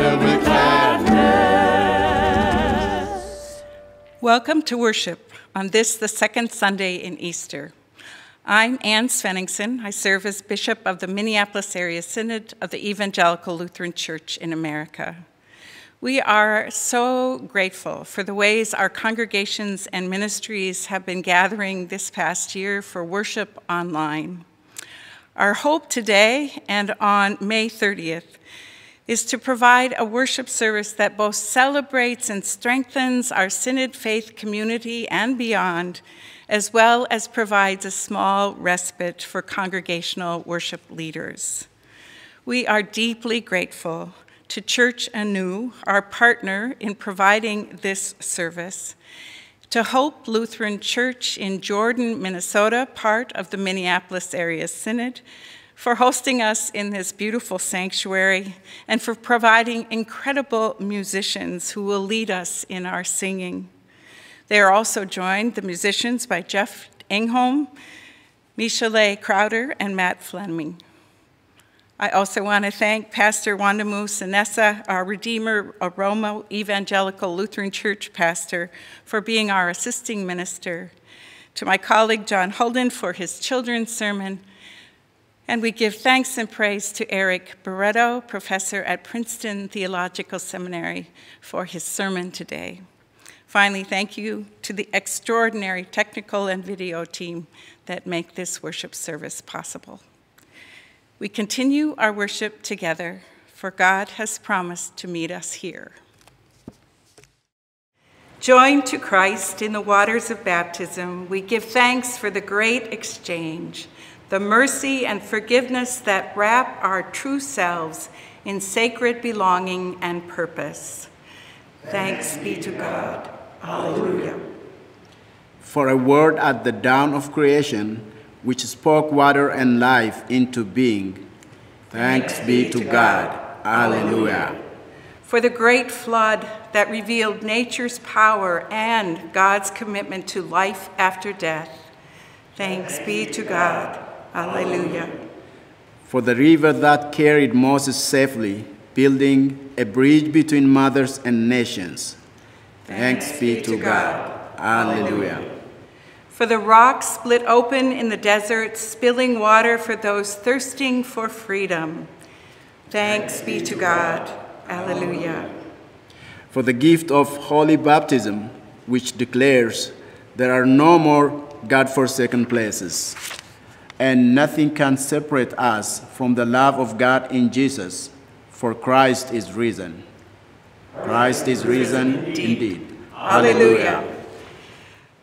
filled with gladness. Welcome to worship on this, the second Sunday in Easter. I'm Ann Svennungsen. I serve as Bishop of the Minneapolis Area Synod of the Evangelical Lutheran Church in America. We are so grateful for the ways our congregations and ministries have been gathering this past year for worship online. Our hope today and on May 30th is to provide a worship service that both celebrates and strengthens our Synod faith community and beyond, as well as provides a small respite for congregational worship leaders. We are deeply grateful to Church Anew, our partner in providing this service, to Hope Lutheran Church in Jordan, Minnesota, part of the Minneapolis Area Synod, for hosting us in this beautiful sanctuary and for providing incredible musicians who will lead us in our singing. They are also joined, the musicians, by Jeff Engholm, Michele Crowder, and Matt Fleming. I also want to thank Pastor Wandamu Sinessa, our Redeemer Oromo Evangelical Lutheran Church pastor, for being our assisting minister, to my colleague John Holden for his children's sermon, and we give thanks and praise to Eric Barreto, professor at Princeton Theological Seminary, for his sermon today. Finally, thank you to the extraordinary technical and video team that make this worship service possible. We continue our worship together, for God has promised to meet us here. Joined to Christ in the waters of baptism, we give thanks for the great exchange, the mercy and forgiveness that wrap our true selves in sacred belonging and purpose. Thanks be to God. Alleluia. For a word at the dawn of creation, which spoke water and life into being. Thanks be to God. Alleluia. For the great flood that revealed nature's power and God's commitment to life after death. Thanks be to God. Alleluia. For the river that carried Moses safely, building a bridge between mothers and nations. Thanks be to God. Alleluia for the rock split open in the desert, spilling water for those thirsting for freedom. Thanks be to God. Alleluia. For the gift of holy baptism, which declares there are no more God-forsaken places, and nothing can separate us from the love of God in Jesus, for Christ is risen. Christ is risen indeed. Alleluia.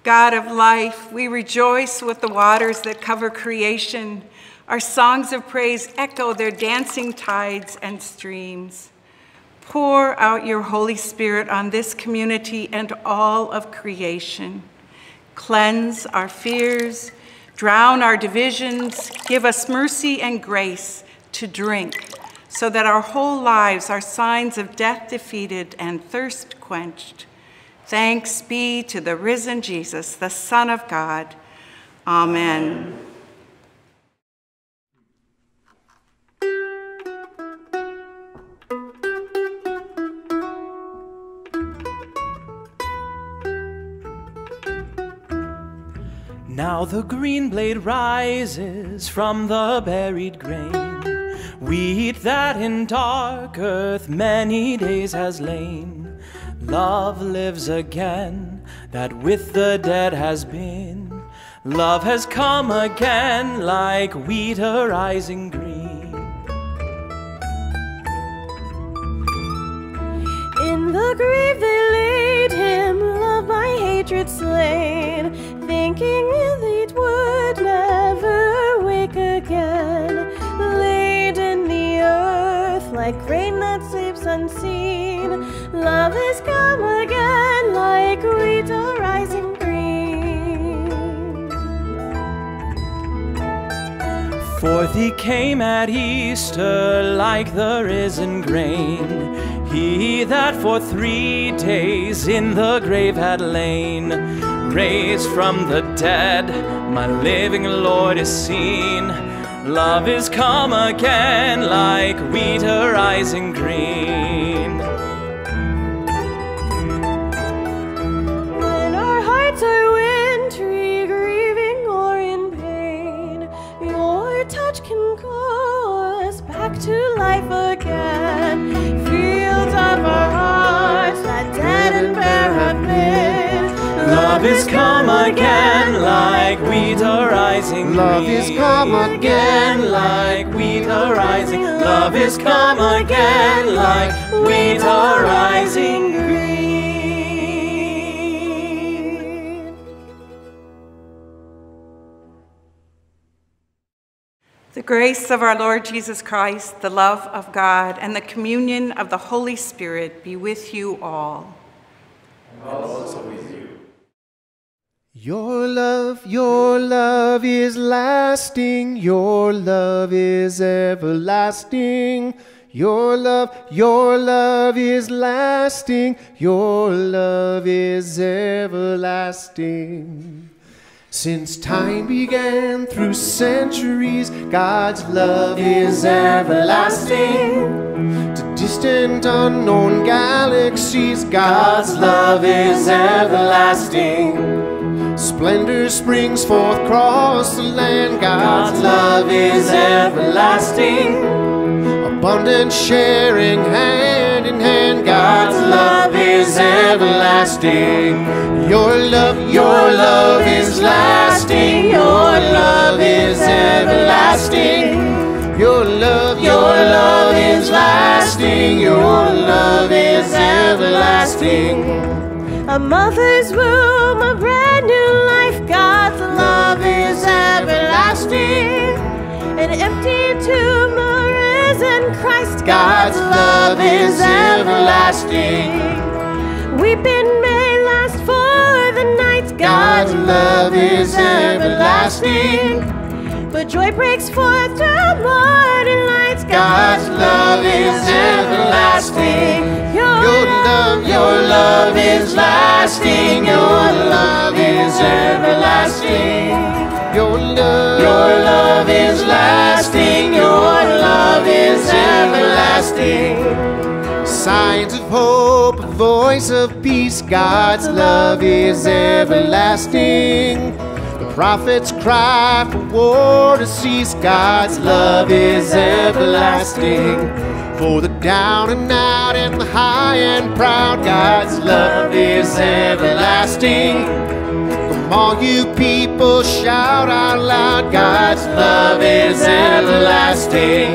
God of life, we rejoice with the waters that cover creation. Our songs of praise echo their dancing tides and streams. Pour out your Holy Spirit on this community and all of creation. Cleanse our fears, drown our divisions, give us mercy and grace to drink, so that our whole lives are signs of death defeated and thirst quenched. Thanks be to the risen Jesus, the Son of God. Amen. Now the green blade rises from the buried grain, wheat that in dark earth many days has lain. Love lives again, that with the dead has been. Love has come again, like wheat arising green. In the grave they laid him, love by hatred slain, thinking like rain that sleeps unseen. Love has come again like wheat rising green. Forth he came at Easter like the risen grain. He that for three days in the grave had lain, raised from the dead, my living Lord is seen. Love is come again like wheat arising green. Is come again like wheat arising Love is come again like wheat arising. Love is come again like wheat arising green. The grace of our Lord Jesus Christ, the love of God, and the communion of the Holy Spirit be with you all. Your love, your love is lasting. Your love is everlasting. Your love, your love is lasting. Your love is everlasting. Since time began through centuries, God's love is everlasting. To distant, unknown galaxies, God's love is everlasting. Splendor springs forth across the land. God's love is everlasting. Abundant sharing hand in hand. God's love is everlasting. Your love, your love is lasting. Your love is everlasting. Your love, your love is lasting. Your love is everlasting. A mother's womb, a brand new life. God's love is everlasting. An empty tomb. God's love is everlasting. Weeping may last for the night. God's love is everlasting. But joy breaks forth through morning lights. God's love is everlasting. Your, Your love, your love is lasting. Your love is everlasting. Your love, your love is lasting. Your love is everlasting. Signs of hope, a voice of peace. God's love is everlasting. The prophets cry for war to cease. God's love is everlasting. For the down and out and the high and proud, God's love is everlasting. Come on, you people, shout out loud, God's love is everlasting.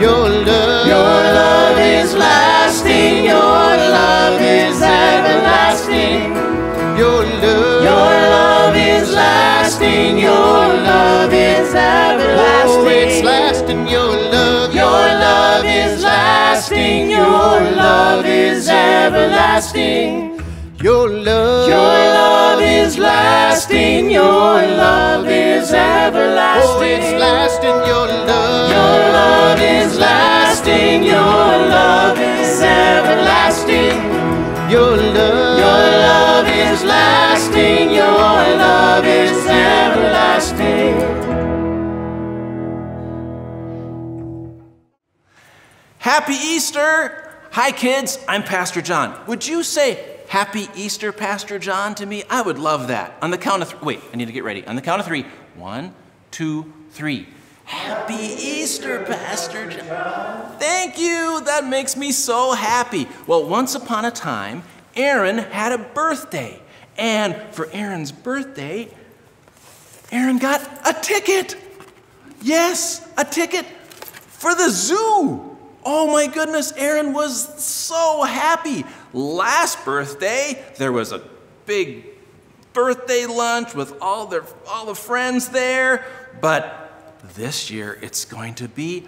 Your love, your love is lasting. Your love is everlasting. Your love, your love is lasting. Your love is everlasting. Oh, it's lasting. Your love, your love is lasting. Your love is everlasting. Your love, your love is lasting. Your love is everlasting. Oh, it's lasting. Your love, your love is lasting. Your love is everlasting. Your love, your love is lasting. Your love is everlasting. Happy Easter! Hi, kids. I'm Pastor John. Would you say Happy Easter, Pastor John, to me? I would love that. On the count of three. Wait, I need to get ready. On the count of three. One, two, three. Happy Easter, Pastor John. Thank you. That makes me so happy. Well, once upon a time, Aaron had a birthday. And for Aaron's birthday, Aaron got a ticket. Yes, a ticket for the zoo. Oh my goodness, Aaron was so happy. Last birthday, there was a big birthday lunch with all their all the friends there, but this year it's going to be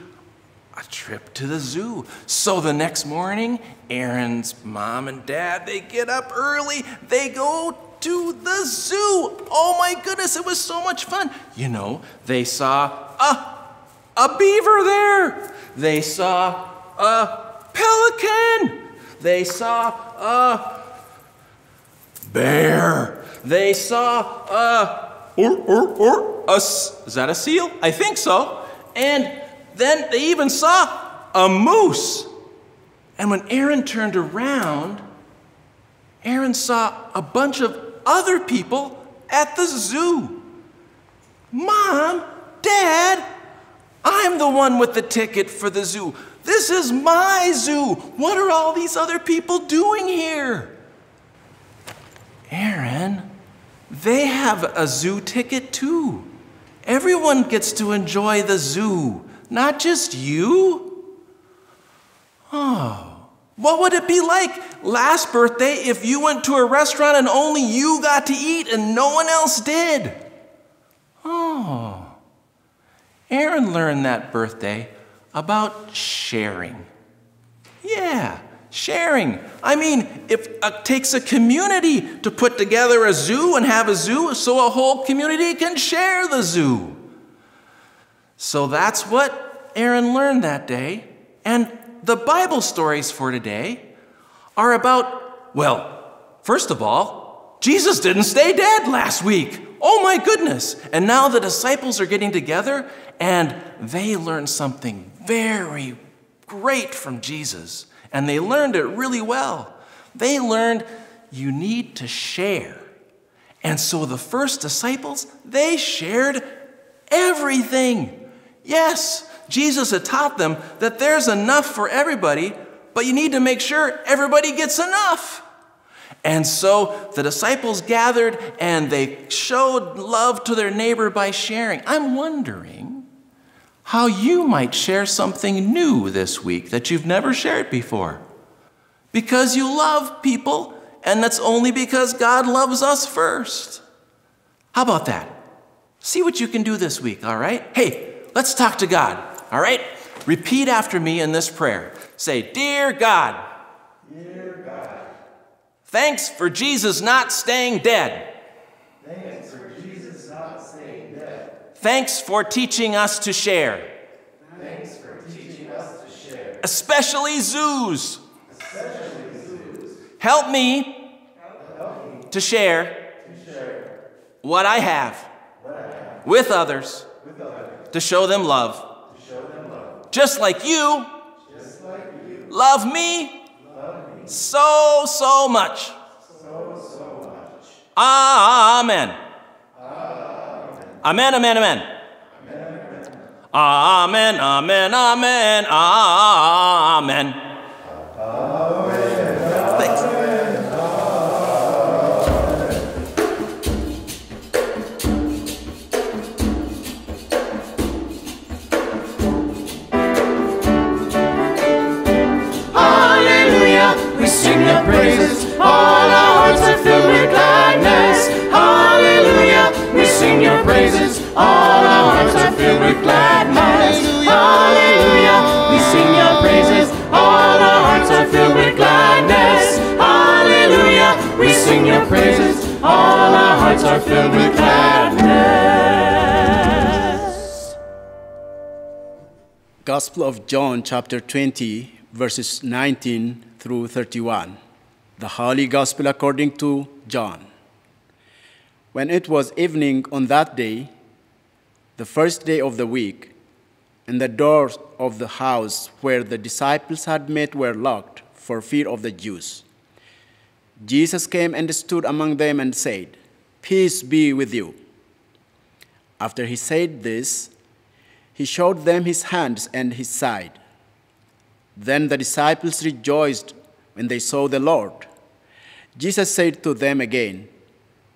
a trip to the zoo. So the next morning, Aaron's mom and dad, they get up early. They go to the zoo. Oh my goodness, it was so much fun. You know, they saw a a beaver there. They saw a pelican. They saw a bear. They saw a or or or a is that a seal? I think so. And then they even saw a moose. And when Aaron turned around, Aaron saw a bunch of other people at the zoo. Mom, Dad, I'm the one with the ticket for the zoo. This is my zoo. What are all these other people doing here? Aaron, they have a zoo ticket too. Everyone gets to enjoy the zoo, not just you. Oh, what would it be like last birthday if you went to a restaurant and only you got to eat and no one else did? Oh, Aaron learned that birthday about sharing. Yeah, sharing. I mean, if it takes a community to put together a zoo and have a zoo so a whole community can share the zoo. So that's what Aaron learned that day. And the Bible stories for today are about, well, first of all, Jesus didn't stay dead last week. Oh my goodness. And now the disciples are getting together and they learn something very great from Jesus. And they learned it really well. They learned you need to share. And so the first disciples, they shared everything. Yes, Jesus had taught them that there's enough for everybody, but you need to make sure everybody gets enough. And so the disciples gathered and they showed love to their neighbor by sharing. I'm wondering how you might share something new this week that you've never shared before. Because you love people, and that's only because God loves us first. How about that? See what you can do this week, all right? Hey, let's talk to God. All right? Repeat after me in this prayer. Say, Dear God, Dear God, thanks for Jesus not staying dead. thanks for Jesus not staying dead. Thanks for teaching us to share, Thanks for teaching us to share, especially zoos. especially zoos. Help me to share what I have with others With others, to show them love. to show them love. Just like you Just like you love me love me so, so much. so, so much. Amen. Amen, amen, amen. Amen, amen, amen, amen. Thanks. Hallelujah, we sing your praises. All our hearts are filled with gladness. Hallelujah, sing your praises. All our hearts are filled with gladness. Hallelujah, we sing your praises. All our hearts are filled with gladness. Hallelujah, we sing your praises. All our hearts are filled with gladness. Gospel of John, chapter 20, verses 19 through 31. The Holy Gospel according to John. When it was evening on that day, the first day of the week, and the doors of the house where the disciples had met were locked for fear of the Jews, Jesus came and stood among them and said, Peace be with you. After he said this, he showed them his hands and his side. Then the disciples rejoiced when they saw the Lord. Jesus said to them again,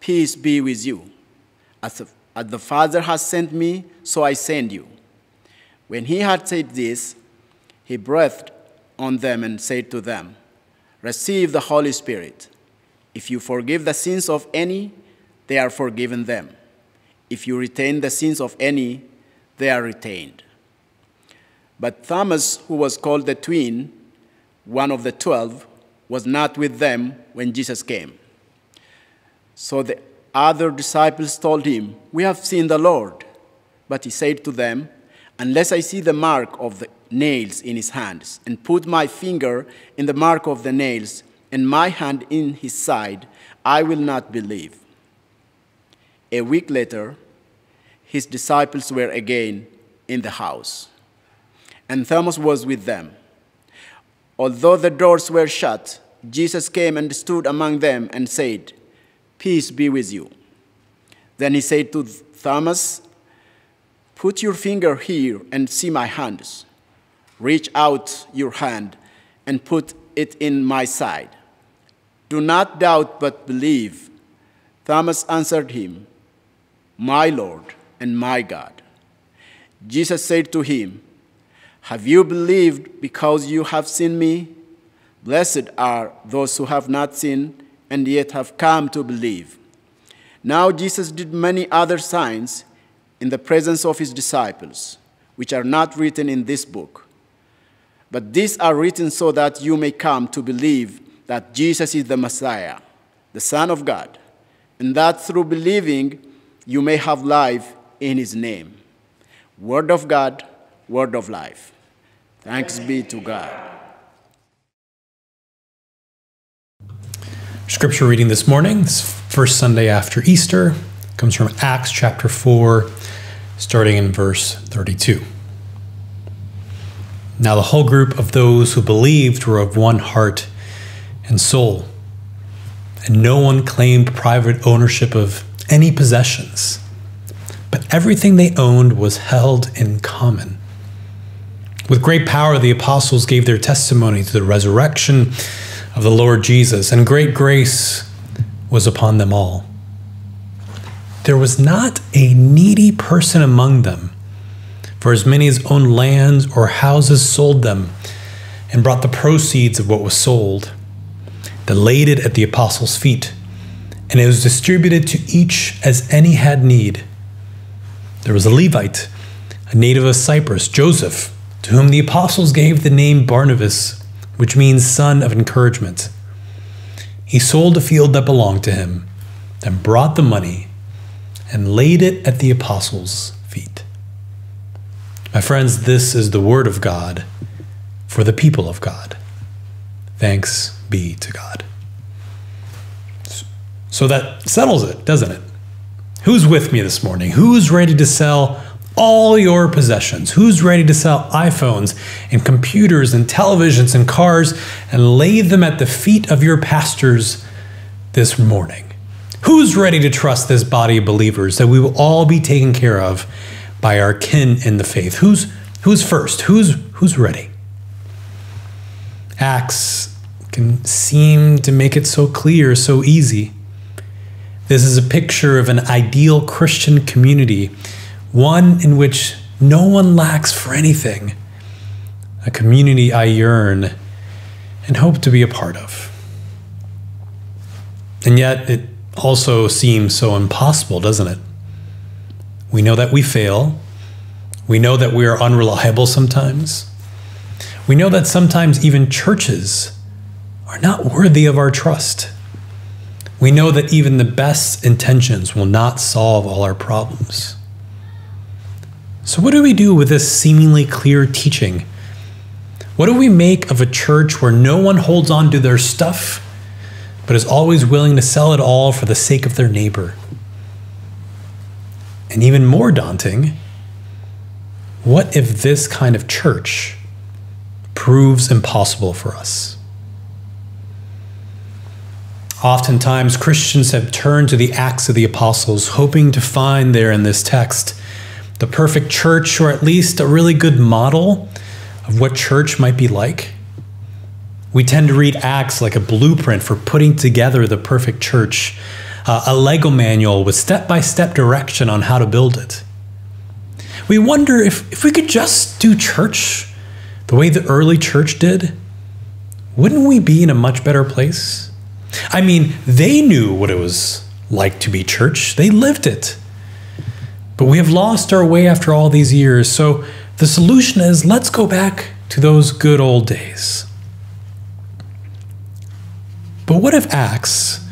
Peace be with you. As the, as the Father has sent me, so I send you. When he had said this, he breathed on them and said to them, Receive the Holy Spirit. If you forgive the sins of any, they are forgiven them. If you retain the sins of any, they are retained. But Thomas, who was called the twin, one of the twelve, was not with them when Jesus came. So the other disciples told him, We have seen the Lord. But he said to them, Unless I see the mark of the nails in his hands, and put my finger in the mark of the nails, and my hand in his side, I will not believe. A week later, his disciples were again in the house. And Thomas was with them. Although the doors were shut, Jesus came and stood among them and said, Peace be with you. Then he said to Thomas, Put your finger here and see my hands. Reach out your hand and put it in my side. Do not doubt, but believe. Thomas answered him, My Lord and my God. Jesus said to him, Have you believed because you have seen me? Blessed are those who have not seen and yet have come to believe. Now Jesus did many other signs in the presence of his disciples, which are not written in this book. But these are written so that you may come to believe that Jesus is the Messiah, the Son of God, and that through believing you may have life in his name. Word of God, word of life. Thanks be to God. Scripture reading this morning, this first Sunday after Easter, comes from Acts chapter 4, starting in verse 32. Now the whole group of those who believed were of one heart and soul, and no one claimed private ownership of any possessions, but everything they owned was held in common. With great power, the apostles gave their testimony to the resurrection of the Lord Jesus, and great grace was upon them all. There was not a needy person among them, for as many as owned lands or houses sold them and brought the proceeds of what was sold. They laid it at the apostles' feet, and it was distributed to each as any had need. There was a Levite, a native of Cyprus, Joseph, to whom the apostles gave the name Barnabas, which means son of encouragement. He sold a field that belonged to him, then brought the money and laid it at the apostles' feet. My friends, this is the word of God for the people of God. Thanks be to God. So that settles it, doesn't it? Who's with me this morning? Who's ready to sell all your possessions? Who's ready to sell iPhones and computers and televisions and cars and lay them at the feet of your pastors this morning? Who's ready to trust this body of believers that we will all be taken care of by our kin in the faith? Who's who's first? Who's who's ready? Acts can seem to make it so clear, so easy. This is a picture of an ideal Christian community, one in which no one lacks for anything, a community I yearn and hope to be a part of. And yet, it also seems so impossible, doesn't it? We know that we fail. We know that we are unreliable sometimes. We know that sometimes even churches are not worthy of our trust. We know that even the best intentions will not solve all our problems. So, what do we do with this seemingly clear teaching? What do we make of a church where no one holds on to their stuff, but is always willing to sell it all for the sake of their neighbor? And even more daunting, what if this kind of church proves impossible for us? Oftentimes, Christians have turned to the Acts of the Apostles, hoping to find there in this text the perfect church, or at least a really good model of what church might be like. We tend to read Acts like a blueprint for putting together the perfect church, uh, a Lego manual with step by step direction on how to build it. We wonder if, if we could just do church the way the early church did, wouldn't we be in a much better place? I mean, they knew what it was like to be church, they lived it. But we have lost our way after all these years, so the solution is let's go back to those good old days. But what if Acts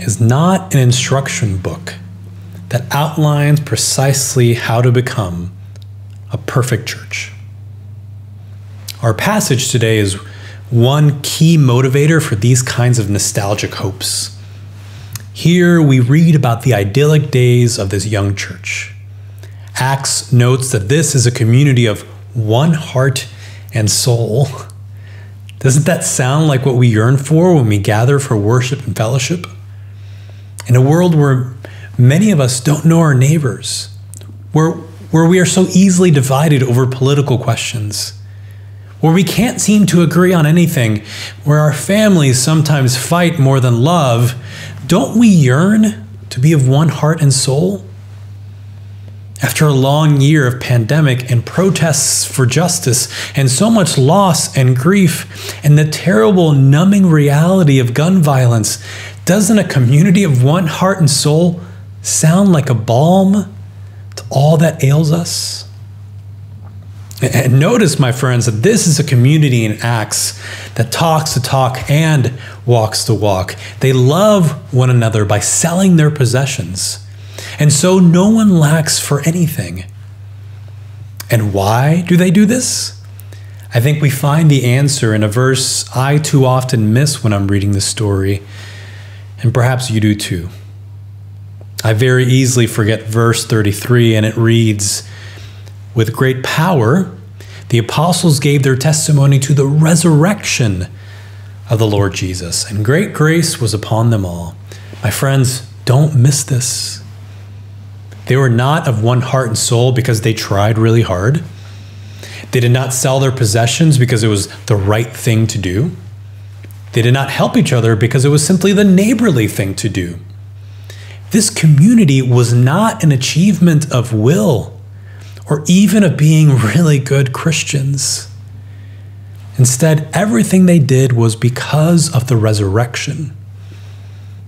is not an instruction book that outlines precisely how to become a perfect church? Our passage today is one key motivator for these kinds of nostalgic hopes. Here we read about the idyllic days of this young church. Acts notes that this is a community of one heart and soul. Doesn't that sound like what we yearn for when we gather for worship and fellowship? In a world where many of us don't know our neighbors, where, where we are so easily divided over political questions, where we can't seem to agree on anything, where our families sometimes fight more than love, don't we yearn to be of one heart and soul? After a long year of pandemic and protests for justice, and so much loss and grief, and the terrible, numbing reality of gun violence, doesn't a community of one heart and soul sound like a balm to all that ails us? And notice, my friends, that this is a community in Acts that talks the talk and walks the walk. They love one another by selling their possessions. And so no one lacks for anything. And why do they do this? I think we find the answer in a verse I too often miss when I'm reading the story, and perhaps you do too. I very easily forget verse 33, and it reads, with great power, the apostles gave their testimony to the resurrection of the Lord Jesus, and great grace was upon them all. My friends, don't miss this. They were not of one heart and soul because they tried really hard. They did not sell their possessions because it was the right thing to do. They did not help each other because it was simply the neighborly thing to do. This community was not an achievement of will or even of being really good Christians. Instead, everything they did was because of the resurrection.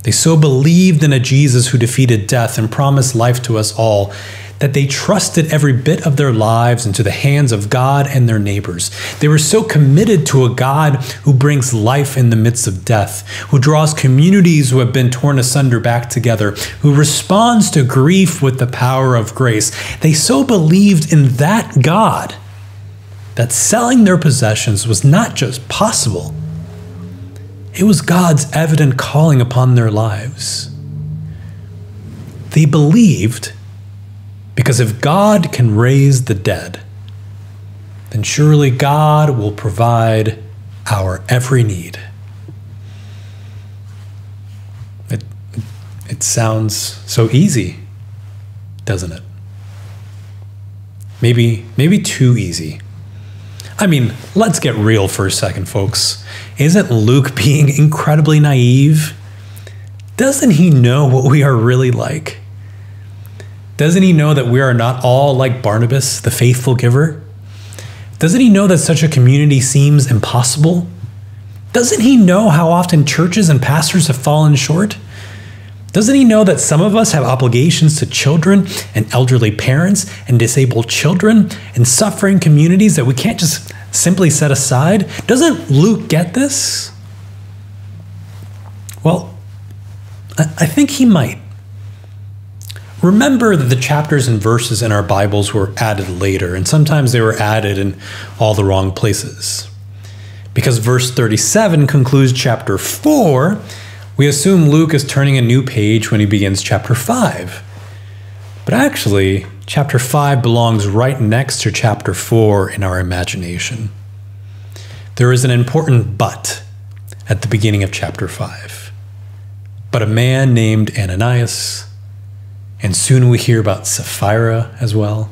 They so believed in a Jesus who defeated death and promised life to us all that they trusted every bit of their lives into the hands of God and their neighbors. They were so committed to a God who brings life in the midst of death, who draws communities who have been torn asunder back together, who responds to grief with the power of grace. They so believed in that God that selling their possessions was not just possible, it was God's evident calling upon their lives. They believed because if God can raise the dead, then surely God will provide our every need. It, it sounds so easy, doesn't it? Maybe, maybe too easy. I mean, let's get real for a second, folks. Isn't Luke being incredibly naive? Doesn't he know what we are really like? Doesn't he know that we are not all like Barnabas, the faithful giver? Doesn't he know that such a community seems impossible? Doesn't he know how often churches and pastors have fallen short? Doesn't he know that some of us have obligations to children and elderly parents and disabled children and suffering communities that we can't just simply set aside? Doesn't Luke get this? Well, I think he might. Remember that the chapters and verses in our Bibles were added later, and sometimes they were added in all the wrong places. Because verse 37 concludes chapter 4, we assume Luke is turning a new page when he begins chapter 5. But actually, chapter 5 belongs right next to chapter 4 in our imagination. There is an important but at the beginning of chapter 5. But a man named Ananias, and soon we hear about Sapphira as well.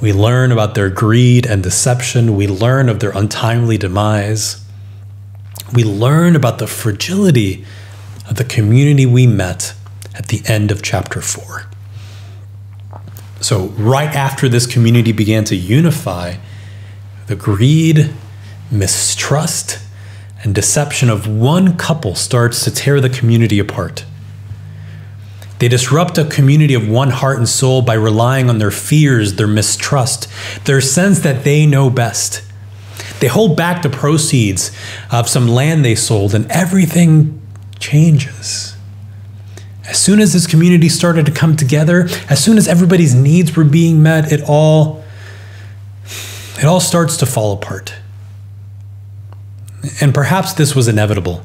We learn about their greed and deception. We learn of their untimely demise. We learn about the fragility of the community we met at the end of chapter 4. So, right after this community began to unify, the greed, mistrust, and deception of one couple starts to tear the community apart. They disrupt a community of one heart and soul by relying on their fears, their mistrust, their sense that they know best. They hold back the proceeds of some land they sold, and everything changes. As soon as this community started to come together, as soon as everybody's needs were being met, it all it all starts to fall apart. And perhaps this was inevitable.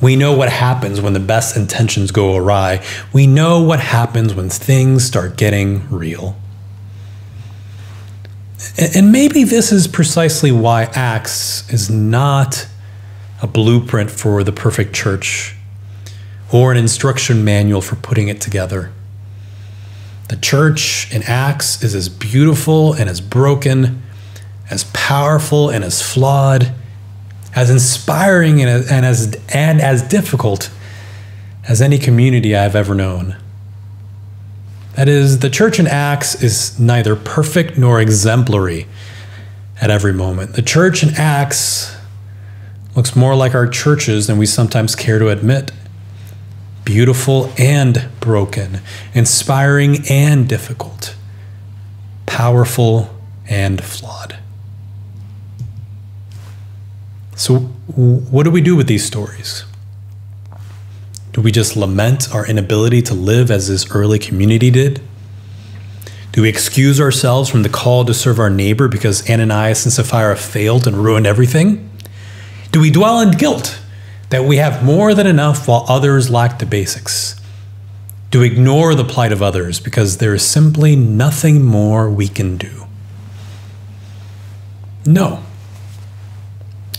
We know what happens when the best intentions go awry. We know what happens when things start getting real. And maybe this is precisely why Acts is not a blueprint for the perfect church or an instruction manual for putting it together. The church in Acts is as beautiful and as broken, as powerful and as flawed, as inspiring and as, and as, and as difficult as any community I've ever known. That is, the church in Acts is neither perfect nor exemplary at every moment. The church in Acts looks more like our churches than we sometimes care to admit beautiful and broken, inspiring and difficult, powerful and flawed. So, what do we do with these stories? Do we just lament our inability to live as this early community did? Do we excuse ourselves from the call to serve our neighbor because Ananias and Sapphira failed and ruined everything? Do we dwell in guilt that we have more than enough while others lack the basics? Do we ignore the plight of others because there is simply nothing more we can do? No.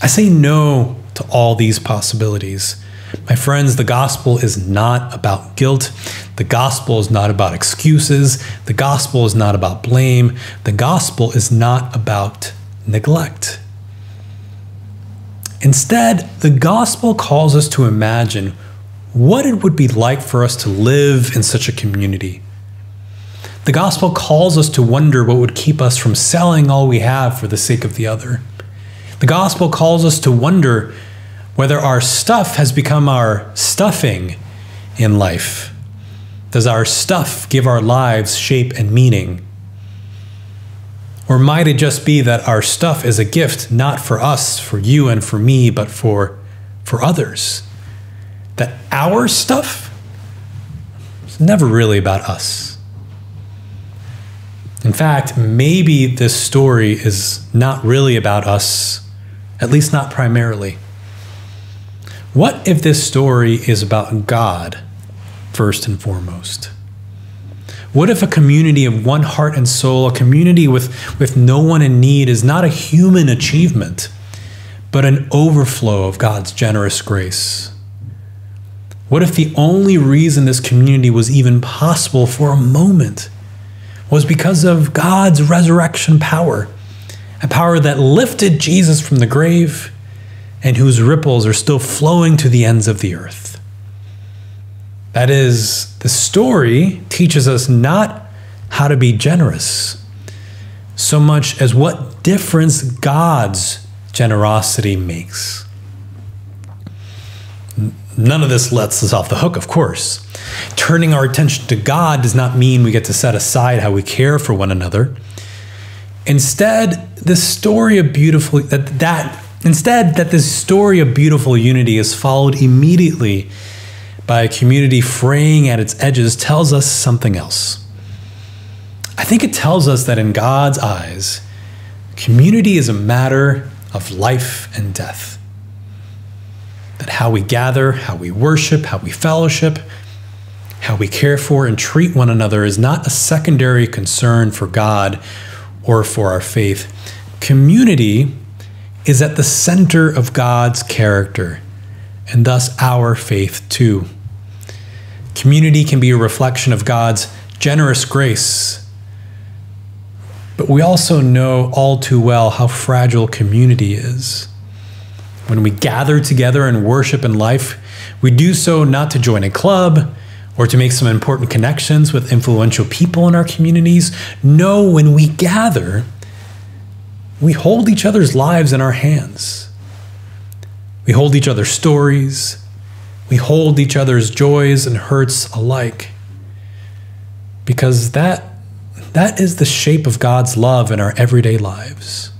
I say no to all these possibilities. My friends, the gospel is not about guilt. The gospel is not about excuses. The gospel is not about blame. The gospel is not about neglect. Instead, the gospel calls us to imagine what it would be like for us to live in such a community. The gospel calls us to wonder what would keep us from selling all we have for the sake of the other. The gospel calls us to wonder whether our stuff has become our stuffing in life. Does our stuff give our lives shape and meaning? Or might it just be that our stuff is a gift not for us, for you and for me, but for, for others? That our stuff is never really about us. In fact, maybe this story is not really about us, at least not primarily. What if this story is about God first and foremost? What if a community of one heart and soul, a community with, with no one in need, is not a human achievement, but an overflow of God's generous grace? What if the only reason this community was even possible for a moment was because of God's resurrection power, a power that lifted Jesus from the grave and whose ripples are still flowing to the ends of the earth? That is, the story teaches us not how to be generous so much as what difference God's generosity makes. None of this lets us off the hook, of course. Turning our attention to God does not mean we get to set aside how we care for one another. Instead, the story of beautiful that, that instead that this story of beautiful unity is followed immediately by a community fraying at its edges tells us something else. I think it tells us that in God's eyes, community is a matter of life and death. That how we gather, how we worship, how we fellowship, how we care for and treat one another is not a secondary concern for God or for our faith. Community is at the center of God's character and thus our faith too. Community can be a reflection of God's generous grace, but we also know all too well how fragile community is. When we gather together and worship in life, we do so not to join a club or to make some important connections with influential people in our communities. No, when we gather, we hold each other's lives in our hands. We hold each other's stories. We hold each other's joys and hurts alike. Because that, that is the shape of God's love in our everyday lives.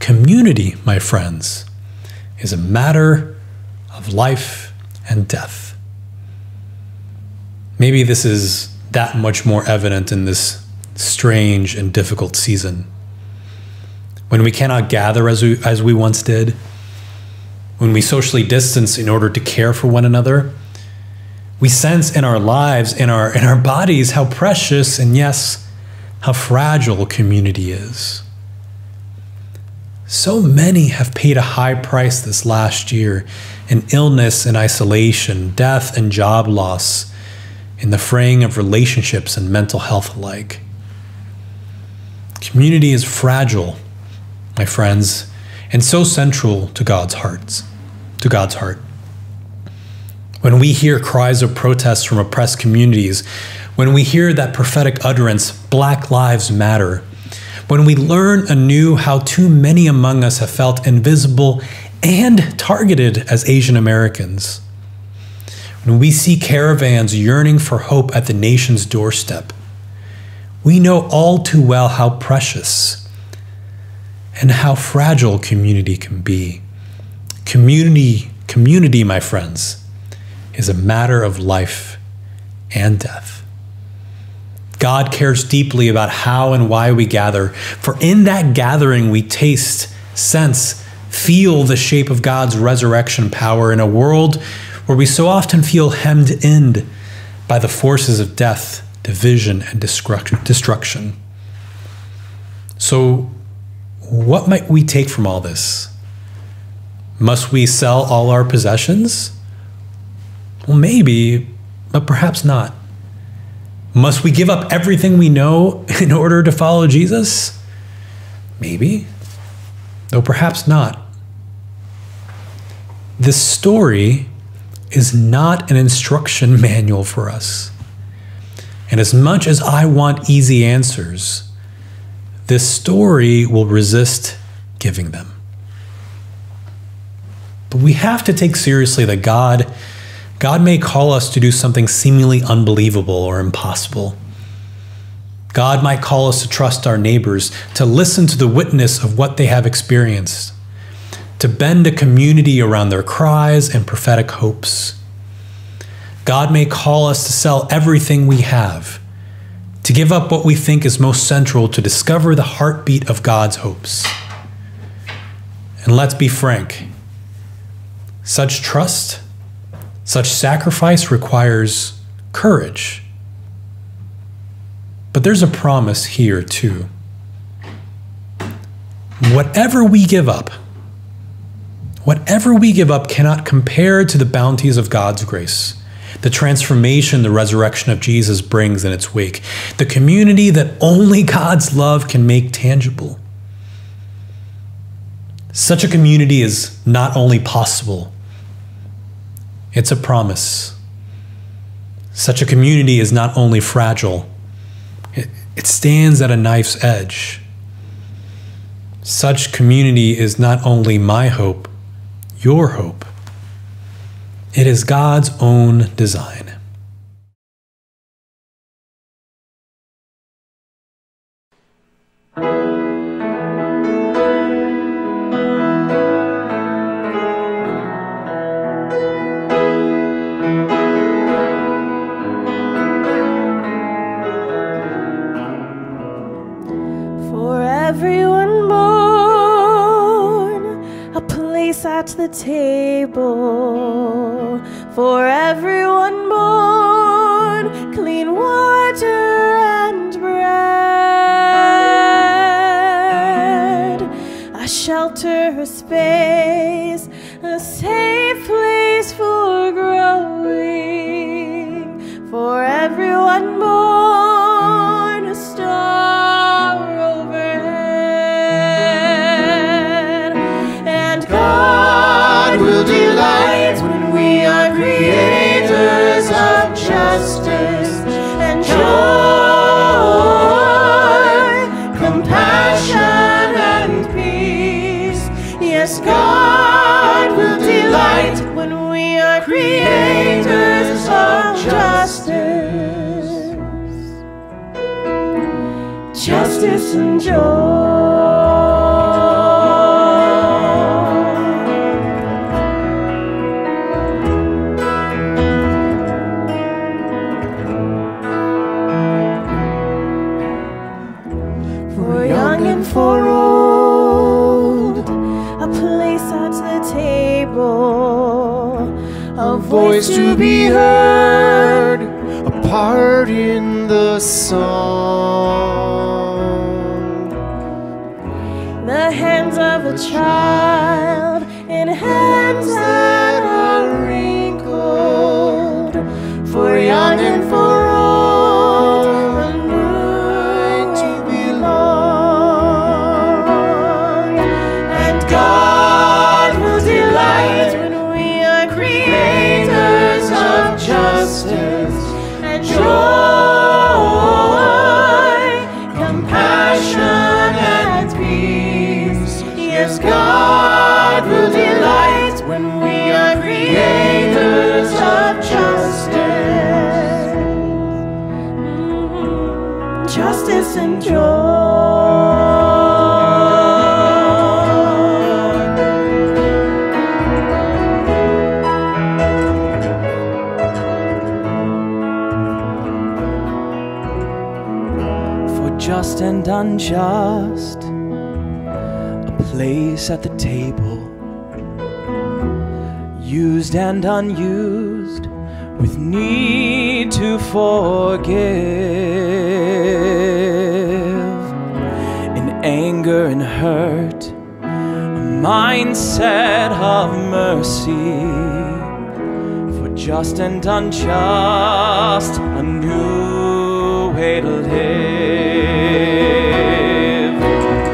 Community, my friends, is a matter of life and death. Maybe this is that much more evident in this strange and difficult season when we cannot gather as we, as we once did, when we socially distance in order to care for one another. We sense in our lives, in our, in our bodies, how precious and, yes, how fragile community is. So many have paid a high price this last year in illness and isolation, death and job loss, in the fraying of relationships and mental health alike. Community is fragile, my friends, and so central to God's hearts, to God's heart. When we hear cries of protest from oppressed communities, when we hear that prophetic utterance, Black Lives Matter, when we learn anew how too many among us have felt invisible and targeted as Asian Americans, we see caravans yearning for hope at the nation's doorstep, we know all too well how precious and how fragile community can be. Community, community, my friends, is a matter of life and death. God cares deeply about how and why we gather, for in that gathering we taste, sense, feel the shape of God's resurrection power in a world where we so often feel hemmed in by the forces of death, division, and destruction. So, what might we take from all this? Must we sell all our possessions? Well, maybe, but perhaps not. Must we give up everything we know in order to follow Jesus? Maybe, though perhaps not. This story is not an instruction manual for us. And as much as I want easy answers, this story will resist giving them. But we have to take seriously that God God may call us to do something seemingly unbelievable or impossible. God might call us to trust our neighbors, to listen to the witness of what they have experienced, to bend a community around their cries and prophetic hopes. God may call us to sell everything we have, to give up what we think is most central to discover the heartbeat of God's hopes. And let's be frank such trust such sacrifice requires courage. But there's a promise here, too. Whatever we give up, whatever we give up cannot compare to the bounties of God's grace, the transformation the resurrection of Jesus brings in its wake, the community that only God's love can make tangible. Such a community is not only possible, it's a promise. Such a community is not only fragile, it, stands at a knife's edge. Such community is not only my hope, your hope. It is God's own design. Table for everyone born, clean water and bread, a shelter, a space, a safe place for growing. For everyone born, justice and joy. for just and unjust, a place at the table, used and unused, with need to forgive, in anger and hurt, a mindset of mercy. For just and unjust, a new way to live.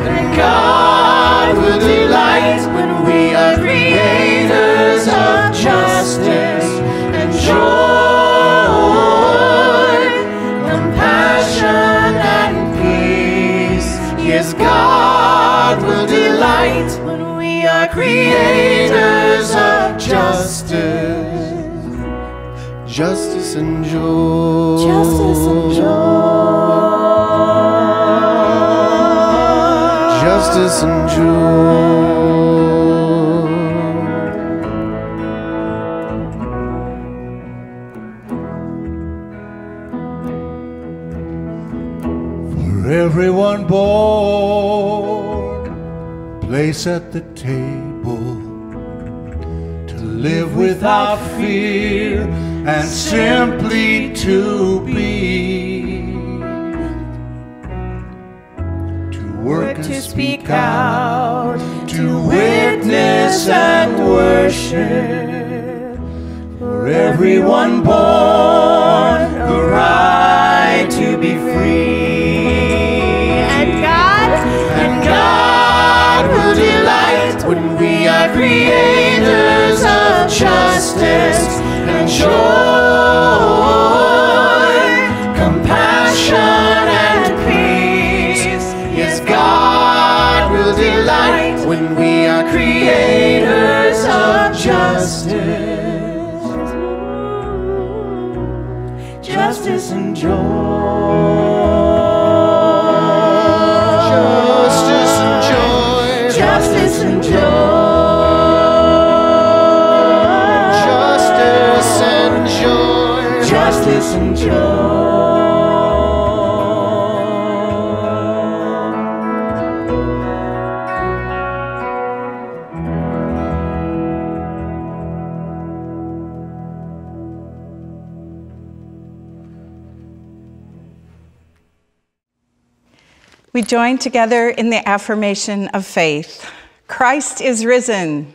And God will delight when we are creators delight when we are creators of justice. Justice and joy. Justice and joy. Justice and joy. Place at the table to live without fear and simply to be. To work to speak out, to witness and worship. For everyone born, we are creators of justice and joy, We join together in the affirmation of faith. Christ is risen.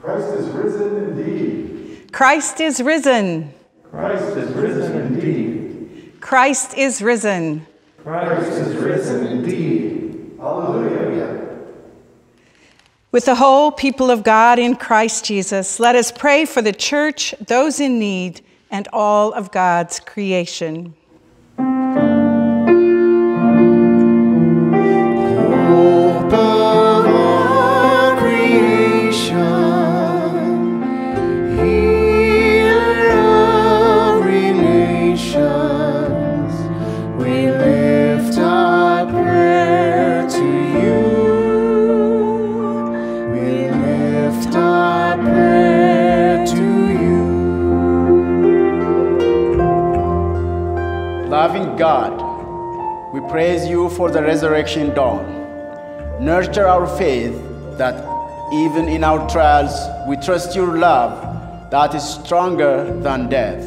Christ is risen indeed. Christ is risen. Christ is risen indeed. Christ is risen. Christ is risen indeed. Hallelujah. With the whole people of God in Christ Jesus, let us pray for the church, those in need, and all of God's creation. Resurrection dawn. Nurture our faith that even in our trials, we trust your love that is stronger than death.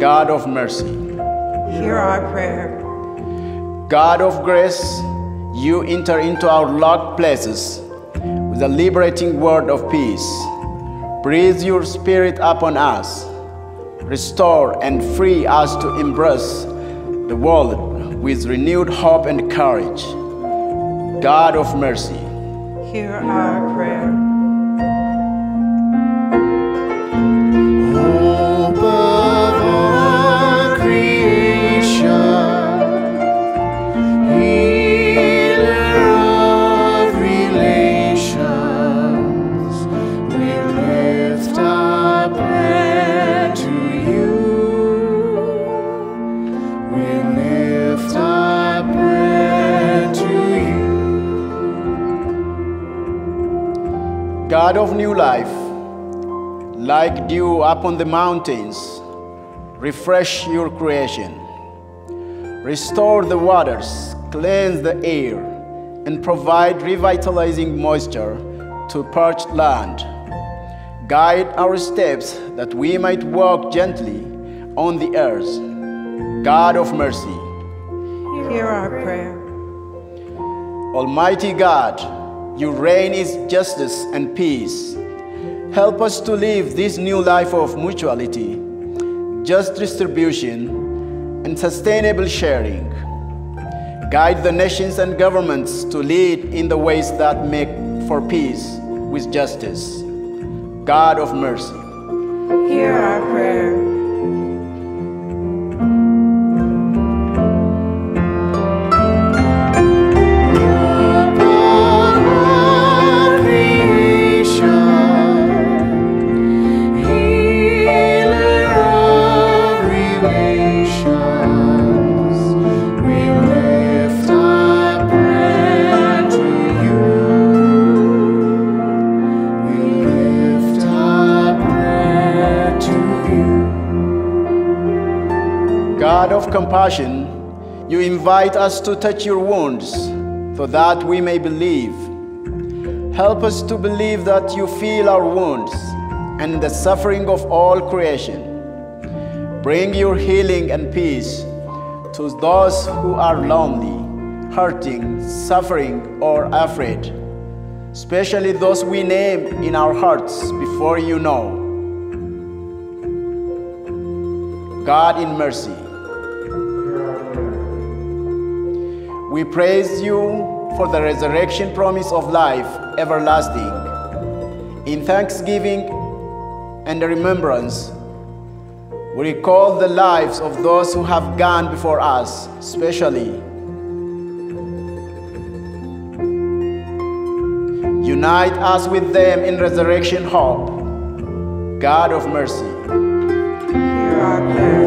God of mercy, Hear our prayer. God of grace, you enter into our locked places with a liberating word of peace. Breathe your spirit upon us. Restore and free us to embrace the world with renewed hope and courage. God of mercy, Hear our upon the mountains, refresh your creation. Restore the waters, cleanse the air, and provide revitalizing moisture to parched land. Guide our steps that we might walk gently on the earth. God of mercy, Hear our prayer. Almighty God, your reign is justice and peace. Help us to live this new life of mutuality, just distribution, and sustainable sharing. Guide the nations and governments to lead in the ways that make for peace with justice. God of mercy, Hear our prayer. Compassion, you invite us to touch your wounds so that we may believe. Help us to believe that you feel our wounds and the suffering of all creation. Bring your healing and peace to those who are lonely, hurting, suffering, or afraid, especially those we name in our hearts before you know. God in mercy. We praise you for the resurrection promise of life everlasting. In thanksgiving and remembrance, we recall the lives of those who have gone before us, especially. Unite us with them in resurrection hope. God of mercy. Hear our.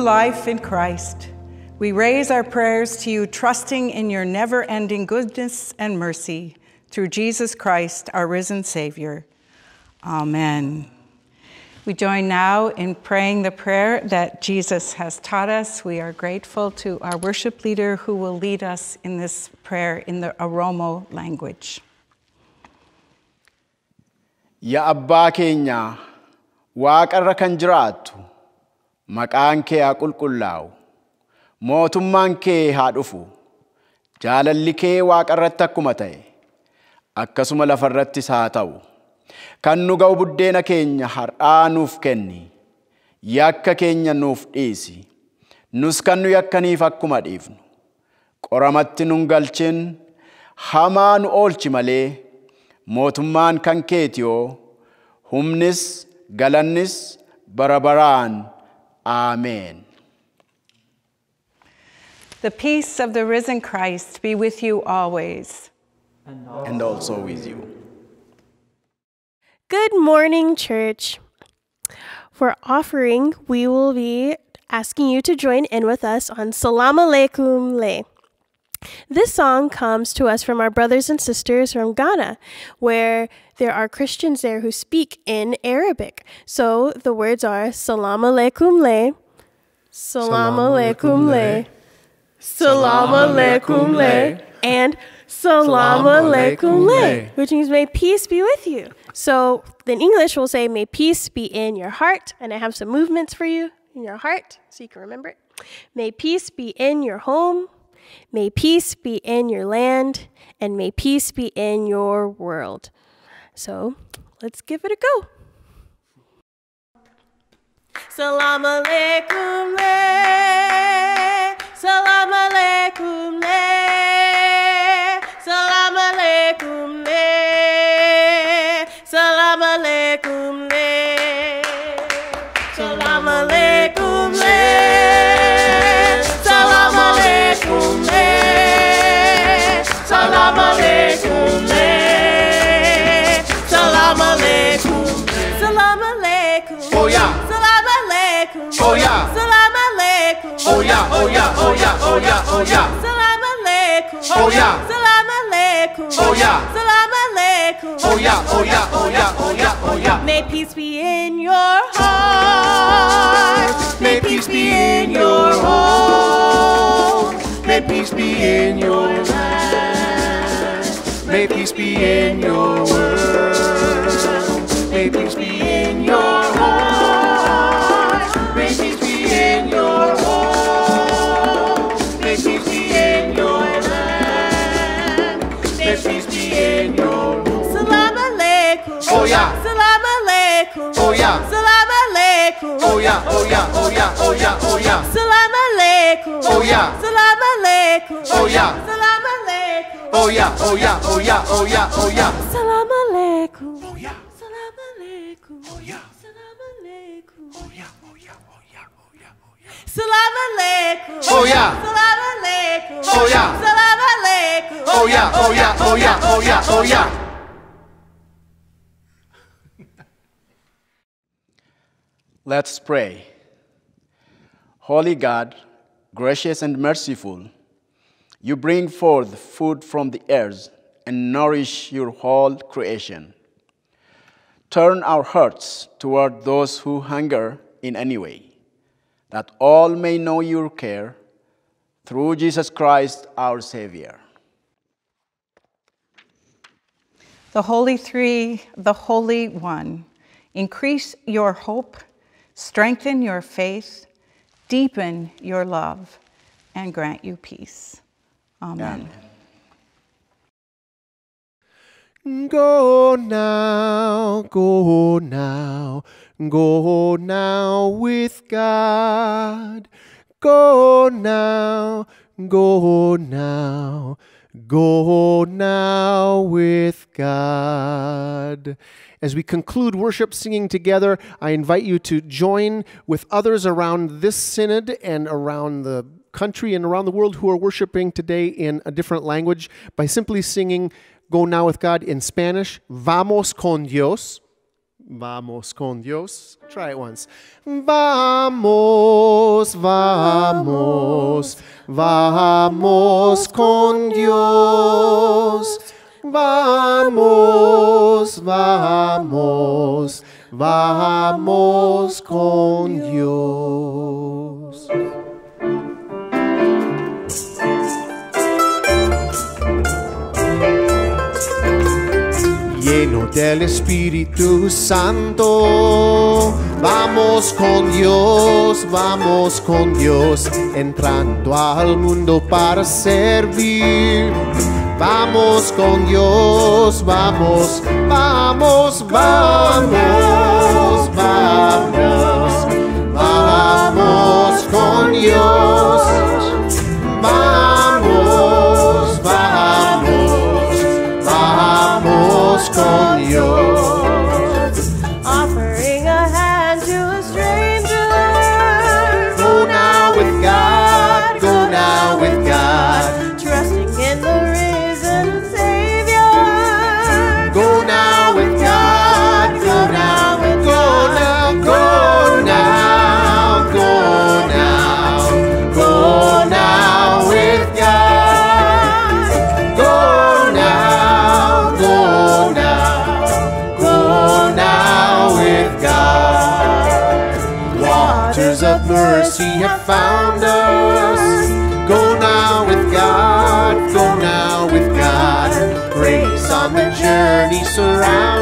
Life in Christ, we raise our prayers to you, trusting in your never ending goodness and mercy through Jesus Christ, our risen Savior. Amen. We join now in praying the prayer that Jesus has taught us. We are grateful to our worship leader who will lead us in this prayer in the Oromo language. Yaa abbaa keenya waaqarra kan jiraattu maqaan kee haa qulqullaa'u. Mootummaan kee haa dhufu. Jaalalli kee waaqarratti akkuma ta'e. Akkasuma lafarrattis haa ta'u. Kan nu ga'u buddeena keenya har'aa nuuf kenni. Yakka keenya nuuf dhiisi. Nus kan nu yakkaniif akkuma dhiifnu. Qoramatti nun galchin. Hamaa nu oolchi malee. Mootummaan kan keetiyoo humnis galannis bara baraan aameen. The peace of the risen Christ be with you always. and also with you. Good morning, church. For offering, we will be asking you to join in with us on Salam Aleikum Le. This song comes to us from our brothers and sisters from Ghana, where there are Christians there who speak in Arabic. So the words are Salam Aleikum Le, Salam Aleikum Le, Salam Aleikum Le, and Salam Aleikum Le, which means may peace be with you. So in English, we'll say, May peace be in your heart. And I have some movements for you in your heart so you can remember it. May peace be in your home. May peace be in your land. And may peace be in your world. So let's give it a go. Salam alaikum le. Salam alaikum le. Salam alaikum le. Salam alaikum le. Oh yeah, oh yeah, oh yeah, oh yeah. Salam alaikum. Oh, yeah. Salam alaikum. Oh, yeah. Salam alaikum. Oh yeah, oh yeah, oh yeah, oh yeah, oh yeah. May peace be in your heart. May peace be in your home. May peace be in your land. May peace be in your world. May peace be in your heart. Yeah, oh yeah, oh yeah, oh yeah, oh yeah. Salam alaikum. Oh, yeah. Salam alaikum. Oh, yeah. Salam alaikum. Oh yeah, oh yeah, oh yeah, oh yeah, oh yeah. Salam alaikum. Oh yeah, Salam alaikum. oh yeah, Salam alaikum. oh yeah, oh yeah, oh yeah, oh yeah, oh yeah. Salam alaikum. Oh, yeah. Salam alaikum. Oh, yeah. Salam alaikum. Oh yeah, oh yeah, oh yeah, oh yeah, oh yeah. Let's pray. Holy God, gracious and merciful, you bring forth food from the earth and nourish your whole creation. Turn our hearts toward those who hunger in any way, that all may know your care through Jesus Christ our Savior. The Holy Three, the Holy One, increase your hope, strengthen your faith, deepen your love, and grant you peace. Amen. Go now, go now, go now with God. Go now, go now, go now with God. As we conclude worship singing together, I invite you to join with others around this synod and around the country and around the world who are worshiping today in a different language by simply singing Go Now with God in Spanish, Vamos con Dios. Vamos con Dios. Try it once. Vamos, vamos, vamos con Dios. Vamos, vamos, vamos con Dios. Lleno del Espíritu Santo. Vamos con Dios, vamos con Dios, entrando al mundo para servir. Vamos con Dios, vamos, vamos, vamos, vamos, vamos con Dios. Con found us. Go now with God, go now with God. Grace on the journey surrounds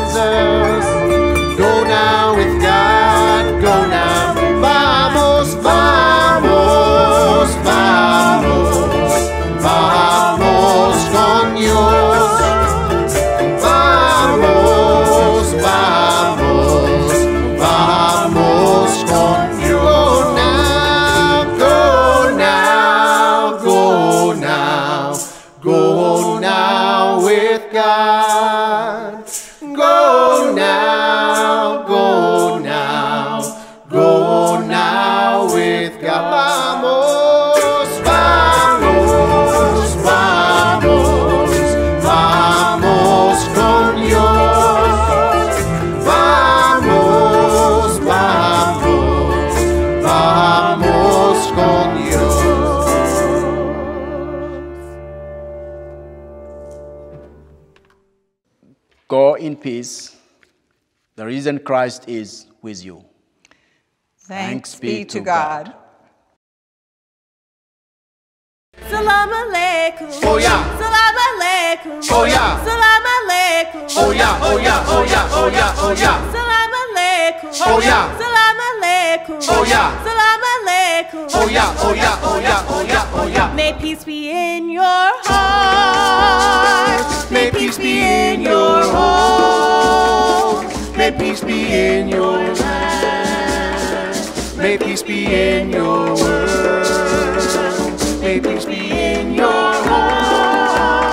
peace. The reason Christ is with you. Thanks be to God. Salam alaikum. Oh, yeah. Salam alaikum. Oh, yeah. Salam alaikum. Oh yeah, oh yeah, oh yeah, oh yeah, oh yeah. Salam alaikum. Oh, yeah. Salam alaikum. Oh, yeah. Salam alaikum. Oh yeah, oh yeah, oh yeah, oh yeah, oh yeah. May peace be in your heart. Peace be in your land. May peace be in your world. May peace be in your heart.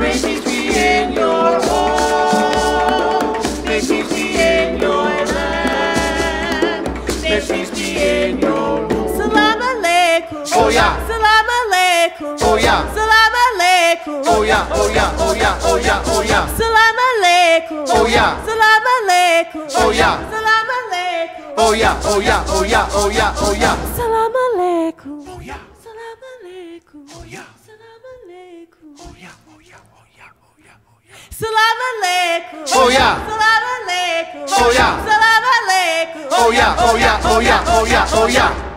May peace be in your home. May peace be in your land. May peace be in your home. Salam alaikum. Oh, yeah. Salam alaikum. Oh, yeah. Salam alaikum. Oh yeah, oh yeah, oh yeah, oh yeah, oh yeah. Salam alaikum. Oh, yeah. Salam. Oh, yeah. Salam alaikum. Oh yeah, oh yeah, oh yeah, oh yeah, oh yeah. Salam alaikum. Oh yeah, Salam alaikum. oh yeah, Salam alaikum. oh yeah, oh yeah, oh yeah, oh yeah, oh yeah. Salam alaikum. Oh, yeah. Salam alaikum. Oh, yeah. Salam alaikum. Oh yeah, oh yeah, oh yeah, oh yeah, oh yeah.